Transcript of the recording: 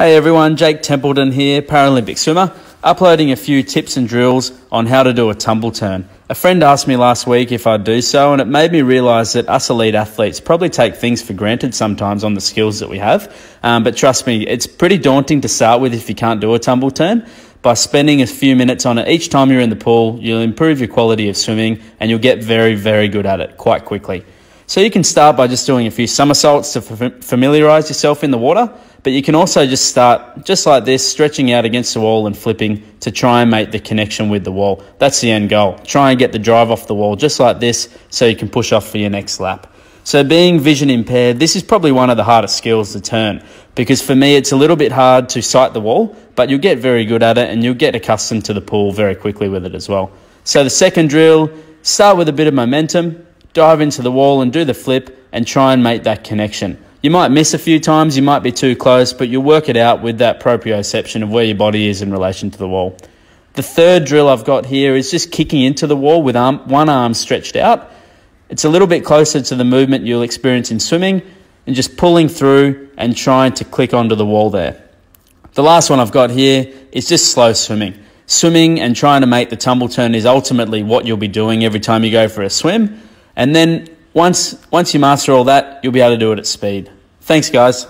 Hey everyone, Jake Templeton here, Paralympic swimmer, uploading a few tips and drills on how to do a tumble turn. A friend asked me last week if I'd do so, and it made me realise that us elite athletes probably take things for granted sometimes on the skills that we have. Um, but trust me, it's pretty daunting to start with if you can't do a tumble turn. By spending a few minutes on it each time you're in the pool, you'll improve your quality of swimming and you'll get very, very good at it quite quickly. So you can start by just doing a few somersaults to familiarise yourself in the water. But you can also just start just like this, stretching out against the wall and flipping to try and make the connection with the wall. That's the end goal. Try and get the drive off the wall just like this so you can push off for your next lap. So being vision impaired, this is probably one of the hardest skills to turn because for me it's a little bit hard to sight the wall, but you'll get very good at it and you'll get accustomed to the pool very quickly with it as well. So the second drill, start with a bit of momentum, dive into the wall and do the flip and try and make that connection. You might miss a few times, you might be too close, but you'll work it out with that proprioception of where your body is in relation to the wall. The third drill I've got here is just kicking into the wall with arm, one arm stretched out. It's a little bit closer to the movement you'll experience in swimming and just pulling through and trying to click onto the wall there. The last one I've got here is just slow swimming. Swimming and trying to make the tumble turn is ultimately what you'll be doing every time you go for a swim. And then once, once you master all that, you'll be able to do it at speed. Thanks, guys.